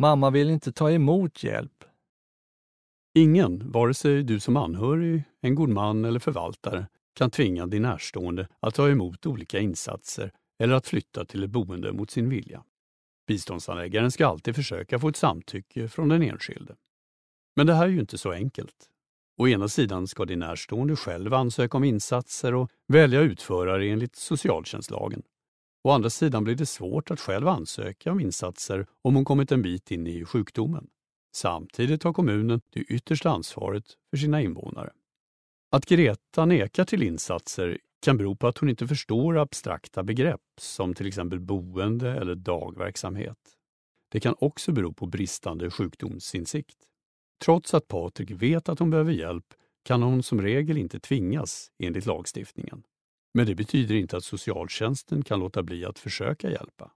Mamma vill inte ta emot hjälp. Ingen, vare sig du som anhörig, en god man eller förvaltare, kan tvinga din närstående att ta emot olika insatser eller att flytta till ett boende mot sin vilja. Biståndsanläggaren ska alltid försöka få ett samtycke från den enskilde. Men det här är ju inte så enkelt. Å ena sidan ska din närstående själv ansöka om insatser och välja utförare enligt socialtjänstlagen. Å andra sidan blir det svårt att själv ansöka om insatser om hon kommit en bit in i sjukdomen. Samtidigt har kommunen det yttersta ansvaret för sina invånare. Att Greta nekar till insatser kan bero på att hon inte förstår abstrakta begrepp som till exempel boende eller dagverksamhet. Det kan också bero på bristande sjukdomsinsikt. Trots att Patrik vet att hon behöver hjälp kan hon som regel inte tvingas enligt lagstiftningen. Men det betyder inte att socialtjänsten kan låta bli att försöka hjälpa.